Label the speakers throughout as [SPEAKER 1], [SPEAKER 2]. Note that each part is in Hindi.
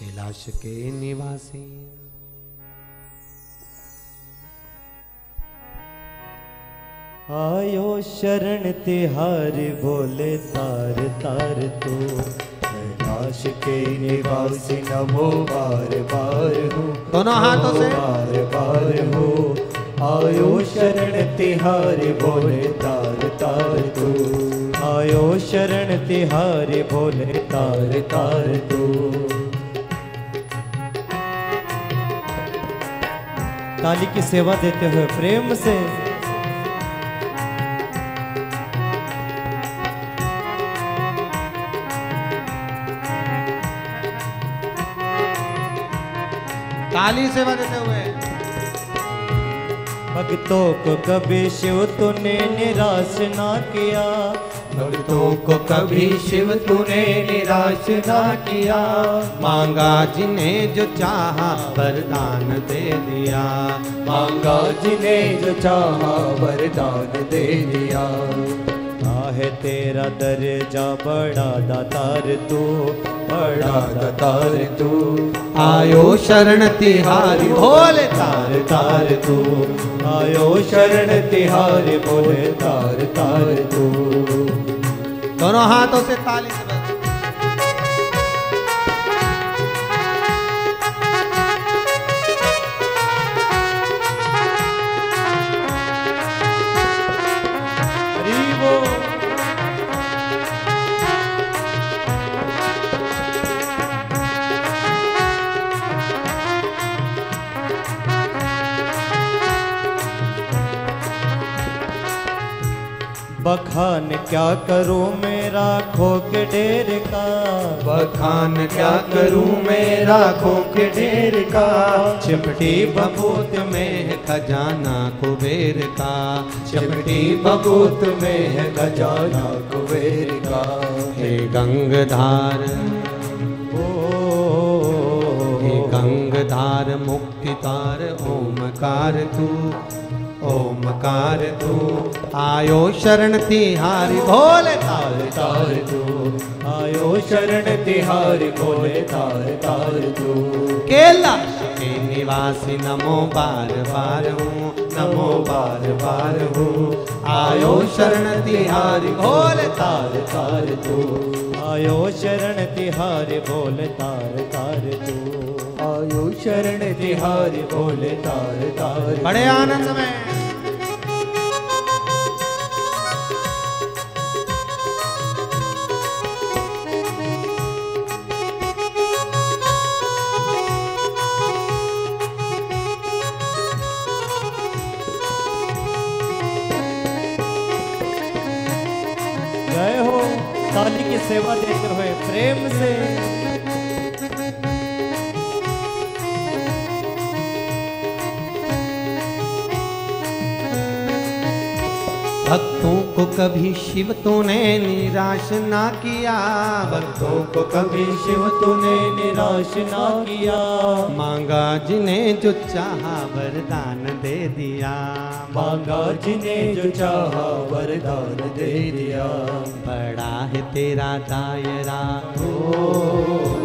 [SPEAKER 1] कैलाश के निवासी।
[SPEAKER 2] आयो शरण तिहार बोले तार तार तू। कैलाश के निवासी नमो बार बार हो।
[SPEAKER 1] दोनों हाथों से।
[SPEAKER 2] बार बार हो। आयो शरण तिहार बोले तार तार तू। आयो शरण तिहार बोले तार तार तू। ताली की सेवा देते हुए प्रेम से।
[SPEAKER 1] ताली सेवा देते हुए।
[SPEAKER 2] भक्तों को कभी शिव तूने निराश ना किया। भक्तों को कभी शिव तूने निराश ना किया।
[SPEAKER 1] मांगा जिन्हें जो चाहा वरदान दे दिया।
[SPEAKER 2] मांगा जिन्हें जो चाहा वरदान दे दिया। है तेरा दर्जा बड़ा दातार तू बड़ा दातार तू।
[SPEAKER 1] आयो शरण तिहारी भोले तार
[SPEAKER 2] तार तू। आयो शरण तिहारी बोले तार तार तू।
[SPEAKER 1] दोनों हाथों से ताली से
[SPEAKER 2] बखान क्या करूँ मेरा खोक ढेर का?
[SPEAKER 1] बखान क्या करूँ मेरा
[SPEAKER 2] खोके ढेर का?
[SPEAKER 1] चिमटी बबूत में है खजाना कुबेर का।
[SPEAKER 2] चिमटी बबूत में है खजाना कुबेर का।
[SPEAKER 1] हे गंगधार
[SPEAKER 2] ओ
[SPEAKER 1] हे गंगधार मुक्तितार ओमकार तू। ओमकार तू। आयो शरण तिहारी भोले तार
[SPEAKER 2] तार तू। आयो शरण तिहारी भोले तार तार तू।
[SPEAKER 1] कैलाश के निवासी नमो बार बार हूँ, नमो बार बार हूँ। आयो शरण तिहारी भोले
[SPEAKER 2] तार तार तू। आयो शरण तिहारी, बोले तार तार तू। आयो शरण तिहारी भोले तार तार
[SPEAKER 1] बड़े आनंद में।
[SPEAKER 2] की सेवा देकर हुए प्रेम से
[SPEAKER 1] भक्तों को कभी शिव तूने निराश ना किया।
[SPEAKER 2] भक्तों को कभी शिव तूने निराश ना किया।
[SPEAKER 1] मांगा जिन्हें जो चाहा वरदान दे दिया।
[SPEAKER 2] मांगा जिन्हें जो चाहा वरदान दे दिया।
[SPEAKER 1] बड़ा है तेरा दायरा।
[SPEAKER 2] ओ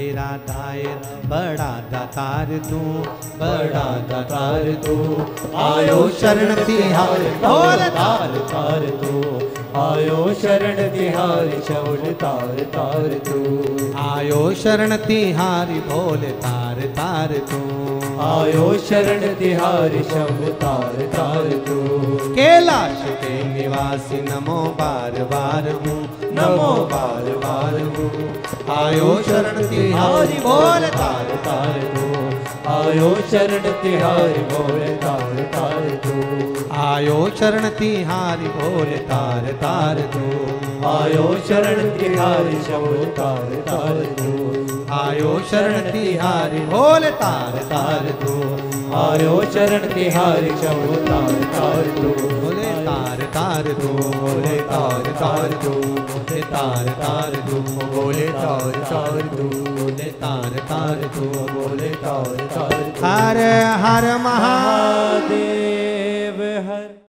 [SPEAKER 1] तेरा दायर बड़ा दातार तू
[SPEAKER 2] बड़ा दातार तू।
[SPEAKER 1] आयो शरण तिहार
[SPEAKER 2] तू। आयो शरण तिहार शौल तार तार तू।
[SPEAKER 1] आयो शरण तिहारी भोल तार तार तू।
[SPEAKER 2] आयो शरण तिहार शौल तार तार तू।
[SPEAKER 1] कैलाश के निवासी नमो बार बार हूँ
[SPEAKER 2] नमो बार बार हूँ
[SPEAKER 1] आयो शरण तिहारी भोले तार
[SPEAKER 2] तार तू। आयो शरण तिहारी भोल तार तार तू।
[SPEAKER 1] आयो शरण तिहारी भोले तार तार तू
[SPEAKER 2] आयो शरण तिहारी शौल तार तार दो
[SPEAKER 1] आयो शरण तिहारी भोले तार तार तू
[SPEAKER 2] आयो शरण तिहारी शौल तार तार तू
[SPEAKER 1] भोले तार तार तू भोले तार तार तू भोले तार तार तू
[SPEAKER 2] भोले तार तार तू
[SPEAKER 1] भोले तार तार तू
[SPEAKER 2] भोले तार तार तू
[SPEAKER 1] हर हर महा